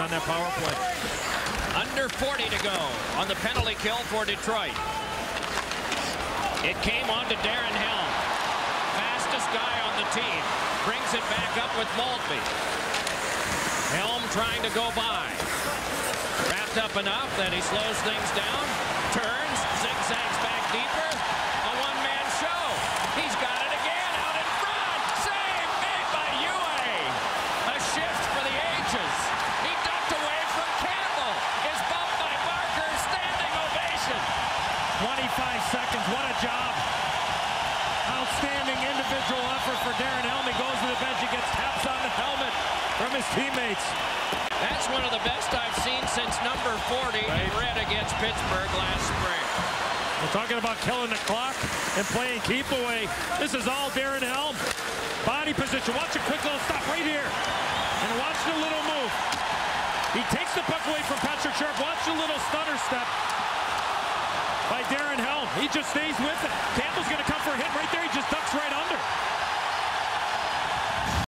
on that power play. Under 40 to go on the penalty kill for Detroit. It came on to Darren Helm. Fastest guy on the team. Brings it back up with Maltby. Helm trying to go by. Wrapped up enough that he slows things down. Turns, 25 seconds. What a job. Outstanding individual effort for Darren Helm. He goes to the bench. He gets taps on the helmet from his teammates. That's one of the best I've seen since number 40 in red against Pittsburgh last spring. We're talking about killing the clock and playing keep away. This is all Darren Helm. Body position. Watch a quick little stop right here. And watch the little move. He takes the puck away from Patrick Sharp. Watch the little stutter step by Darren Helm. He just stays with it. Campbell's